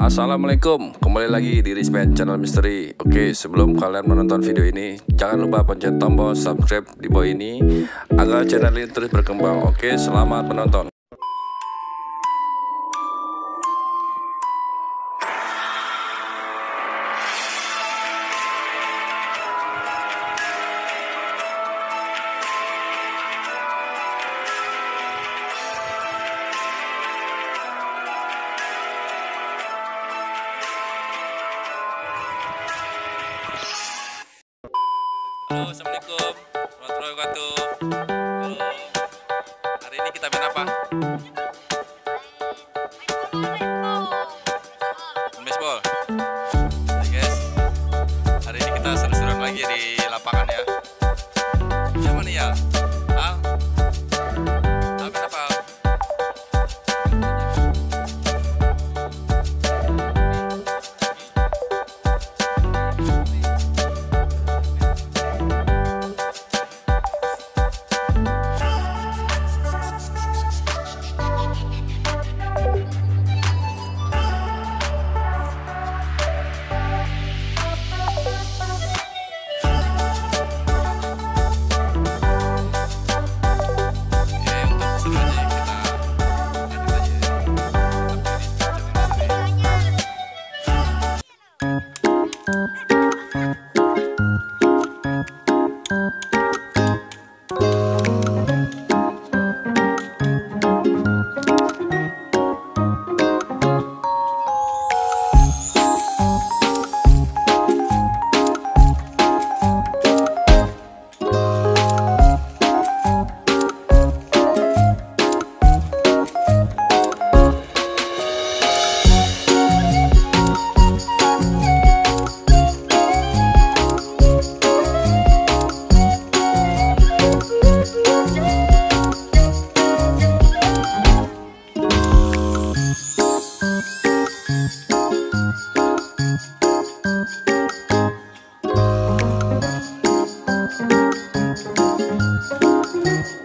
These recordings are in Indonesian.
Assalamualaikum, kembali lagi di Risman Channel Misteri Oke, sebelum kalian menonton video ini Jangan lupa pencet tombol subscribe di bawah ini Agar channel ini terus berkembang. Oke, selamat menonton Halo, Assalamualaikum うん。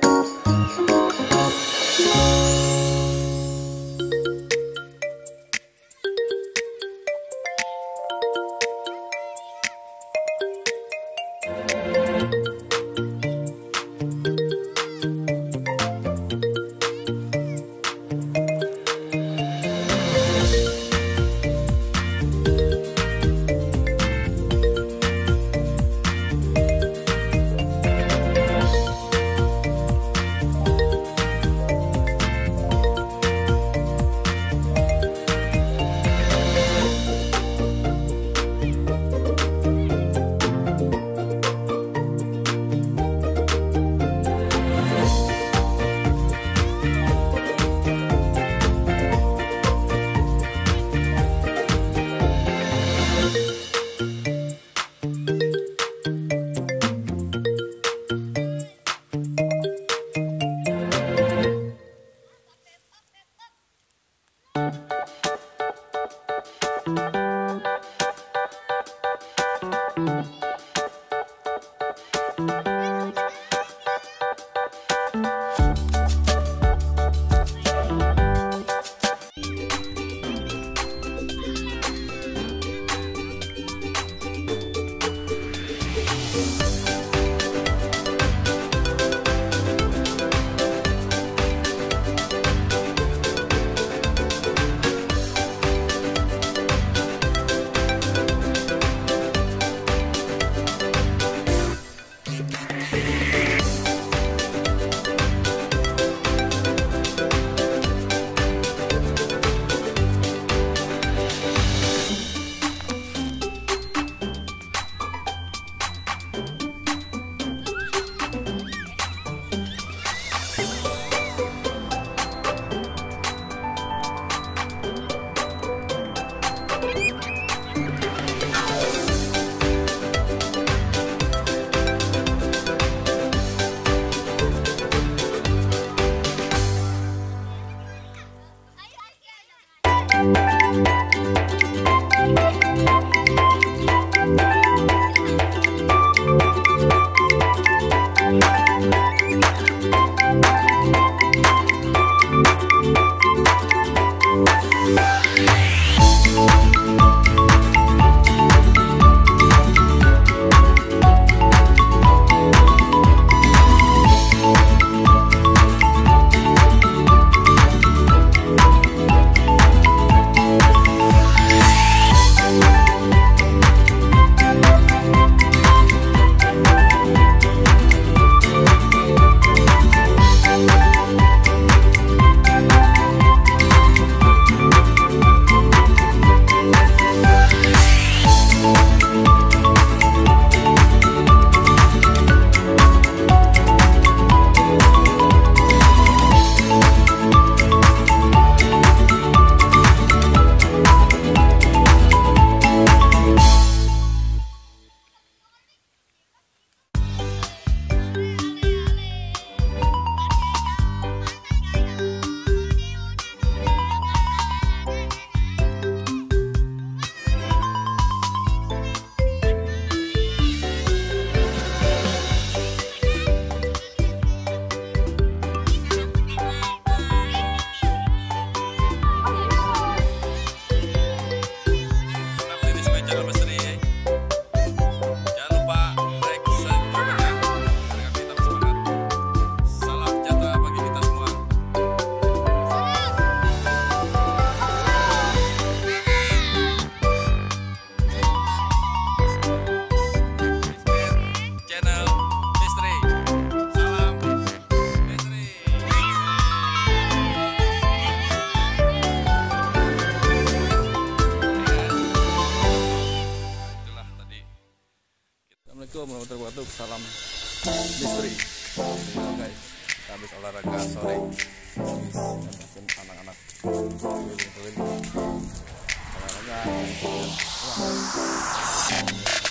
Misteri. Ya, guys, kita habis olahraga sore. Ngajakin anak-anak keliling-keliling. Assalamualaikum